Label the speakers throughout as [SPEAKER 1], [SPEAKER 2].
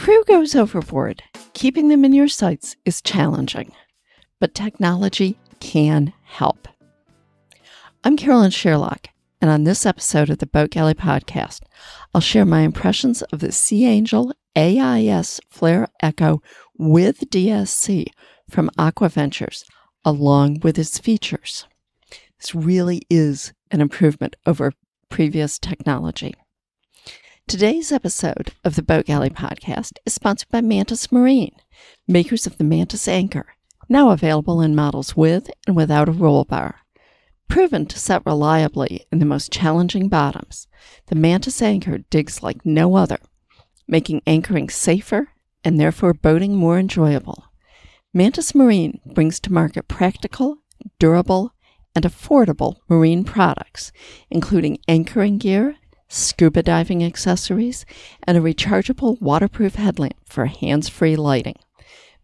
[SPEAKER 1] crew goes overboard, keeping them in your sights is challenging, but technology can help. I'm Carolyn Sherlock, and on this episode of the Boat Galley podcast, I'll share my impressions of the Sea Angel AIS Flare Echo with DSC from Aquaventures, along with its features. This really is an improvement over previous technology. Today's episode of the Boat Galley podcast is sponsored by Mantus Marine, makers of the Mantus Anchor, now available in models with and without a roll bar. Proven to set reliably in the most challenging bottoms, the Mantus Anchor digs like no other, making anchoring safer and therefore boating more enjoyable. Mantus Marine brings to market practical, durable, and affordable marine products, including anchoring gear, scuba diving accessories, and a rechargeable waterproof headlamp for hands free lighting.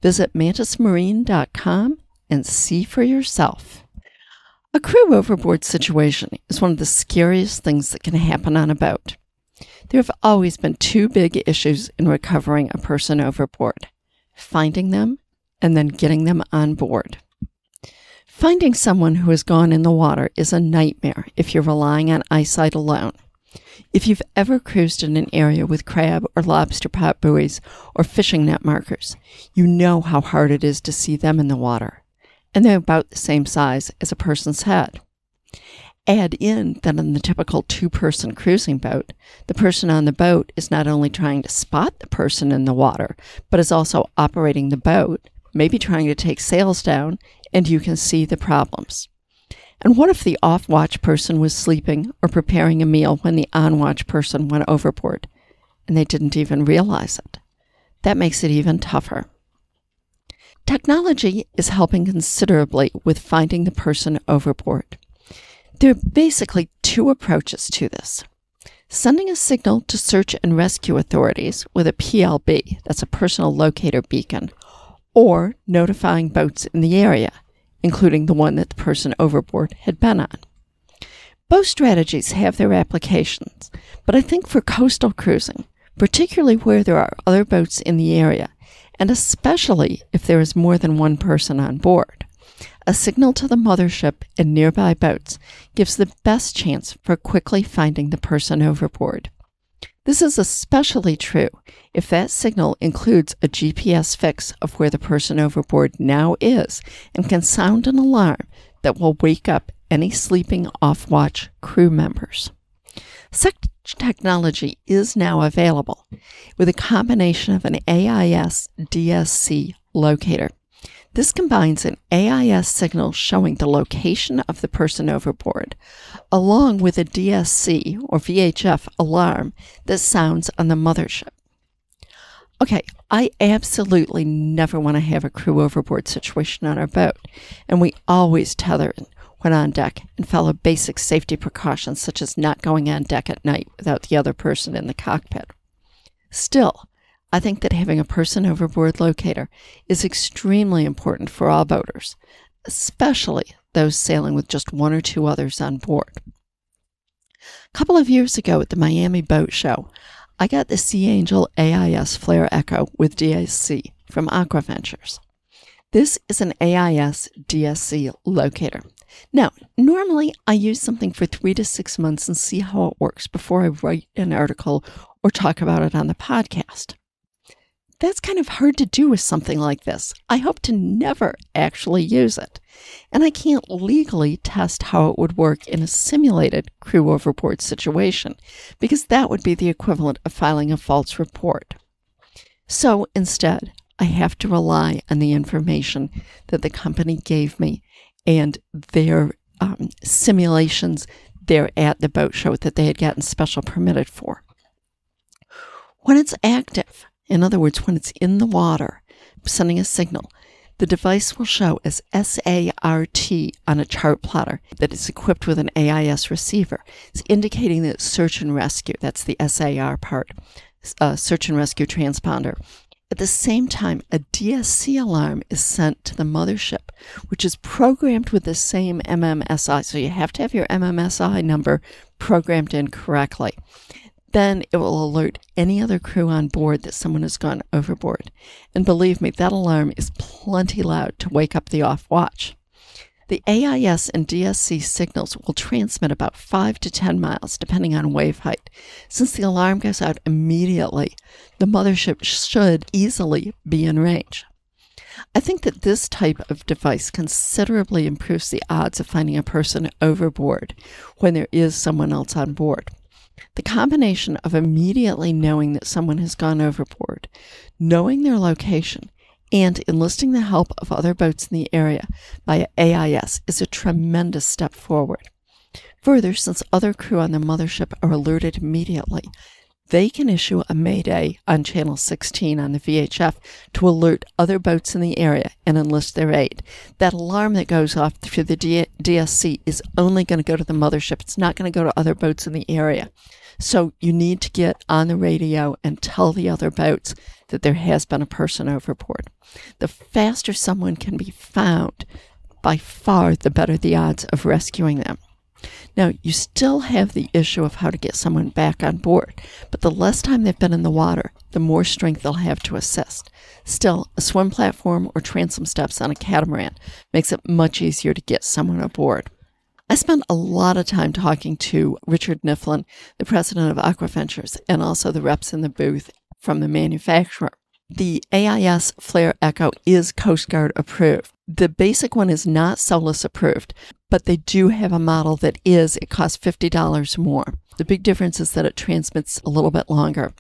[SPEAKER 1] Visit mantusmarine.com and see for yourself. A crew overboard situation is one of the scariest things that can happen on a boat. There have always been two big issues in recovering a person overboard finding them and then getting them on board. Finding someone who has gone in the water is a nightmare if you're relying on eyesight alone. If you've ever cruised in an area with crab or lobster pot buoys or fishing net markers, you know how hard it is to see them in the water, and they're about the same size as a person's head. Add in that on the typical two person cruising boat, the person on the boat is not only trying to spot the person in the water, but is also operating the boat, maybe trying to take sails down, and you can see the problems. And what if the off watch person was sleeping or preparing a meal when the on watch person went overboard and they didn't even realize it? That makes it even tougher. Technology is helping considerably with finding the person overboard. There are basically two approaches to this. Sending a signal to search and rescue authorities with a PLB, that's a personal locator beacon, or notifying boats in the area including the one that the person overboard had been on. Both strategies have their applications, but I think for coastal cruising, particularly where there are other boats in the area, and especially if there is more than one person on board, a signal to the mothership and nearby boats gives the best chance for quickly finding the person overboard. This is especially true if that signal includes a GPS fix of where the person overboard now is and can sound an alarm that will wake up any sleeping off watch crew members. Such technology is now available with a combination of an AIS DSC locator this combines an AIS signal showing the location of the person overboard, along with a DSC or VHF alarm that sounds on the mothership. Okay, I absolutely never want to have a crew overboard situation on our boat, and we always tether when on deck and follow basic safety precautions such as not going on deck at night without the other person in the cockpit. Still, I think that having a person overboard locator is extremely important for all boaters, especially those sailing with just one or two others on board. A couple of years ago at the Miami Boat Show, I got the Sea Angel AIS Flare Echo with DSC from Aquaventures. This is an AIS DSC locator. Now, normally I use something for three to six months and see how it works before I write an article or talk about it on the podcast that's kind of hard to do with something like this. I hope to never actually use it. And I can't legally test how it would work in a simulated crew overboard situation, because that would be the equivalent of filing a false report. So instead, I have to rely on the information that the company gave me and their um, simulations there at the boat show that they had gotten special permitted for. When it's active, in other words, when it's in the water, sending a signal, the device will show as SART on a chart plotter that is equipped with an AIS receiver. It's indicating that search and rescue, that's the SAR part, uh, search and rescue transponder. At the same time, a DSC alarm is sent to the mothership, which is programmed with the same MMSI. So you have to have your MMSI number programmed in correctly. Then it will alert any other crew on board that someone has gone overboard. And believe me, that alarm is plenty loud to wake up the off watch. The AIS and DSC signals will transmit about 5 to 10 miles, depending on wave height. Since the alarm goes out immediately, the mothership should easily be in range. I think that this type of device considerably improves the odds of finding a person overboard when there is someone else on board. The combination of immediately knowing that someone has gone overboard, knowing their location, and enlisting the help of other boats in the area via AIS is a tremendous step forward. Further, since other crew on the mothership are alerted immediately, they can issue a mayday on channel 16 on the VHF to alert other boats in the area and enlist their aid. That alarm that goes off through the DSC is only going to go to the mothership. It's not going to go to other boats in the area. So you need to get on the radio and tell the other boats that there has been a person overboard. The faster someone can be found, by far the better the odds of rescuing them. Now, you still have the issue of how to get someone back on board, but the less time they've been in the water, the more strength they'll have to assist. Still, a swim platform or transom steps on a catamaran makes it much easier to get someone aboard. I spent a lot of time talking to Richard Niflin, the president of Aquaventures, and also the reps in the booth from the manufacturer. The AIS Flare Echo is Coast Guard approved. The basic one is not SOLAS approved, but they do have a model that is. It costs $50 more. The big difference is that it transmits a little bit longer.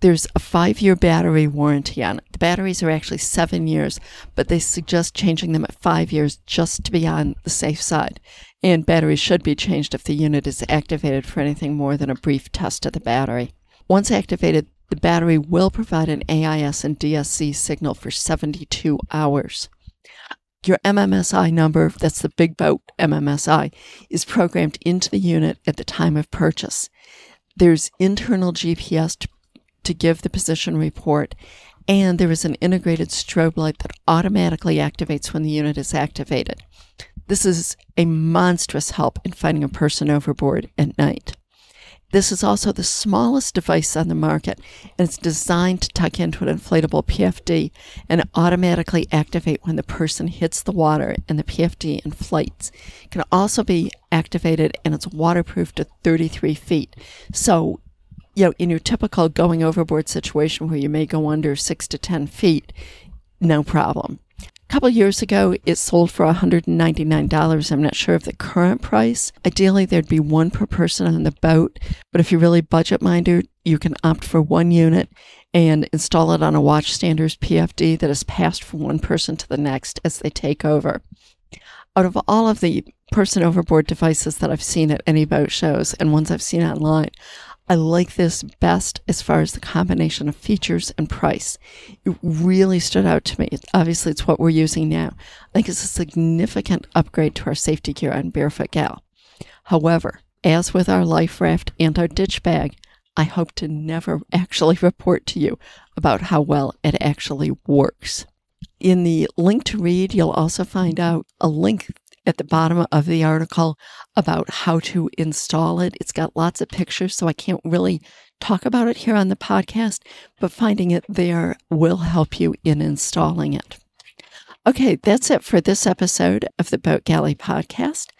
[SPEAKER 1] There's a five year battery warranty on it. The batteries are actually seven years, but they suggest changing them at five years just to be on the safe side. And batteries should be changed if the unit is activated for anything more than a brief test of the battery. Once activated, the battery will provide an AIS and DSC signal for 72 hours. Your MMSI number, that's the big boat MMSI, is programmed into the unit at the time of purchase. There's internal GPS to, to give the position report, and there is an integrated strobe light that automatically activates when the unit is activated. This is a monstrous help in finding a person overboard at night. This is also the smallest device on the market, and it's designed to tuck into an inflatable PFD and automatically activate when the person hits the water and the PFD inflates. It can also be activated and it's waterproof to 33 feet. So, you know, in your typical going overboard situation where you may go under six to 10 feet, no problem couple years ago, it sold for $199. I'm not sure of the current price. Ideally, there'd be one per person on the boat, but if you're really budget minded, you can opt for one unit and install it on a watch standards PFD that is passed from one person to the next as they take over. Out of all of the person overboard devices that I've seen at any boat shows and ones I've seen online, I like this best as far as the combination of features and price. It really stood out to me. Obviously, it's what we're using now. I think it's a significant upgrade to our safety gear on Barefoot Gal. However, as with our life raft and our ditch bag, I hope to never actually report to you about how well it actually works. In the link to read, you'll also find out a link at the bottom of the article about how to install it. It's got lots of pictures, so I can't really talk about it here on the podcast, but finding it there will help you in installing it. Okay, that's it for this episode of the Boat Galley podcast.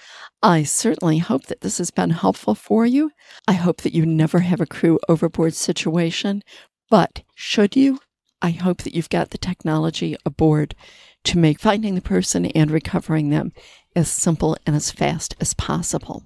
[SPEAKER 1] I certainly hope that this has been helpful for you. I hope that you never have a crew overboard situation, but should you, I hope that you've got the technology aboard to make finding the person and recovering them as simple and as fast as possible.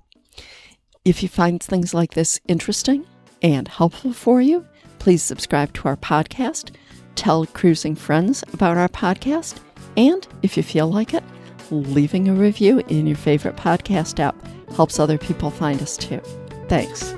[SPEAKER 1] If you find things like this interesting and helpful for you, please subscribe to our podcast, tell cruising friends about our podcast, and if you feel like it, leaving a review in your favorite podcast app helps other people find us too. Thanks.